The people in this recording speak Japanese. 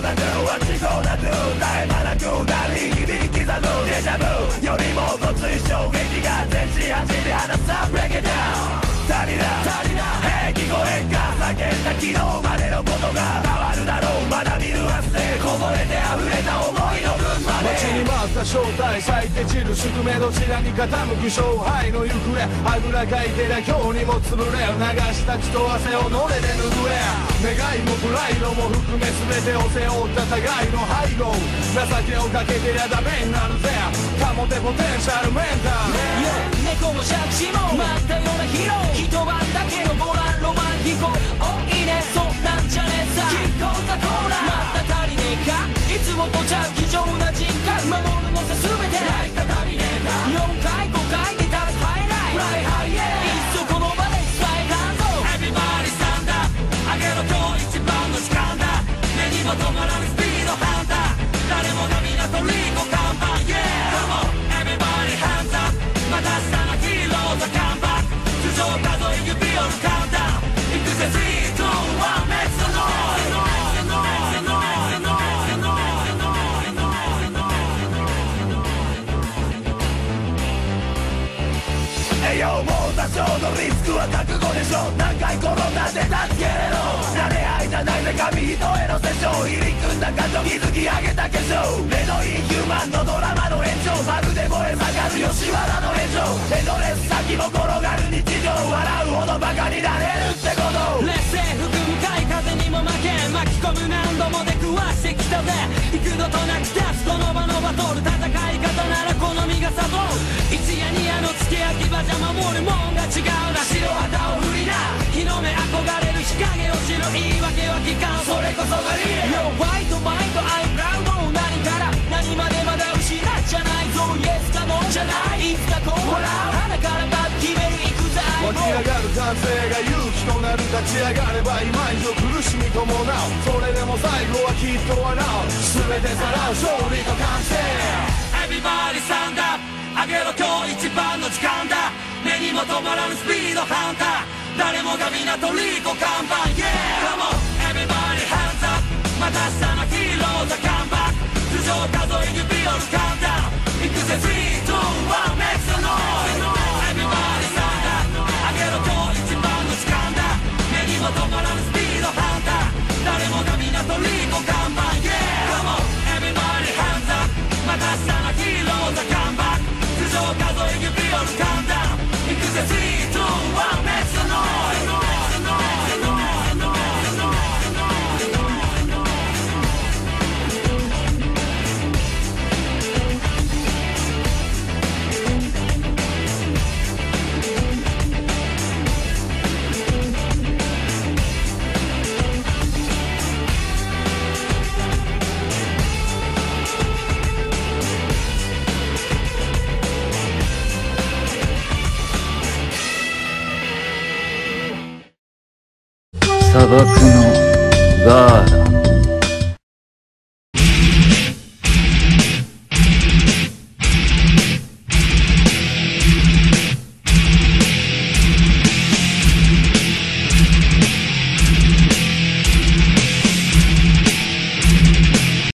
gonna do? What you gonna do? 絶え間なく鳴り響き刻むデジャブよりもごつい衝撃が全身走り離さ Break it down 足りない足りな平気声が叫んだ昨日までのことが変わるだろうまだ見ぬ汗こぼれた正体咲いて散る宿命どちらに傾く勝敗の行方あぐらかいてりゃ今日にも潰れ流した血と汗をのれで拭え願いもプライドも含め全てを背負った互いの背後情けをかけてりゃダメになるぜ。保てポテンシャルメン。タル猫も借子も待ったようなヒーロー一晩だけのボランロマン飛行。おいいねそんなんじゃねえさ。栄養も多少のリスクは覚悟でしょ。何回転んだって助けれろ。慣れ合いじゃないぜ紙一重の殺生入り組んだ感情築き上げた化粧。目のいいヒューマンのドラマの延長まるで燃え盛る吉原の炎上。エンドレス先も転がる日常笑うほどバカになれるってこと。劣勢吹く向かい風にも負け巻き込む何度も出くわしてきたぜ。幾度となく立こそがリアル Yo ファイトマインドアイプラウド何から何までまだ失っちゃないぞ。イエスかノーじゃない。いつかこう笑う鼻からバッ決める行くぜ湧き上がる感性が勇気となる立ち上がれば今以上苦しみ伴うそれでも最後はきっと笑う。全てさらう勝利と完成。Everybody stand up 上げろ今日一番の時間だ。目にも止まらぬスピードハンター。誰もが皆トリコ看板 Yeah た明日のヒーローザカムバック頭上数え指折るカウンダウン行くぜ3 2 1 Make some noise 砂漠のガーラ